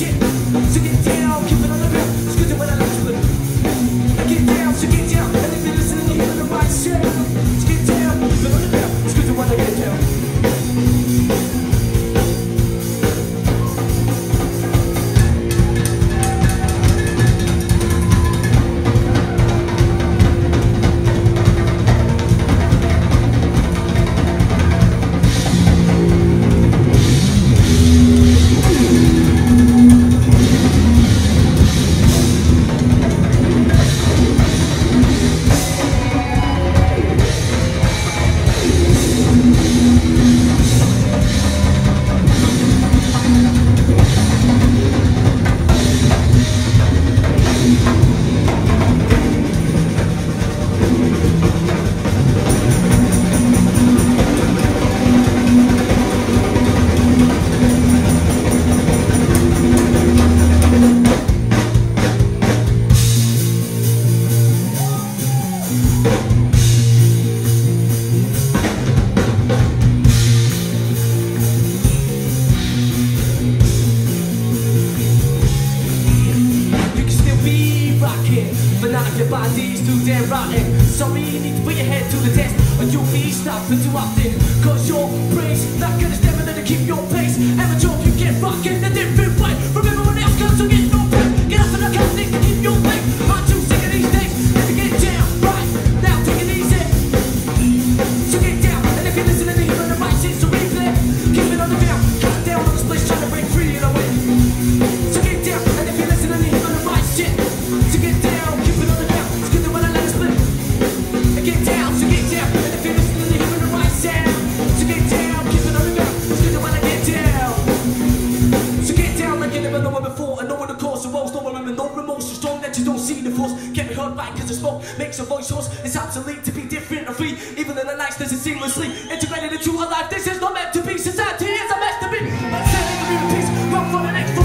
shit. So get down. do their rotting Sorry, you need to put your head to the test Or you'll be stopped until Cause your brain's not gonna stamina to keep your cause the smoke makes your voice hoarse. It's obsolete to be different or free, even in the nights does it seamlessly integrated into her life. This is not meant to be. Society is a mess to be peace. Run for the next.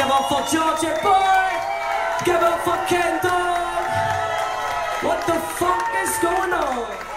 Give up for Georgia boy! Give up for Kendall! What the fuck is going on?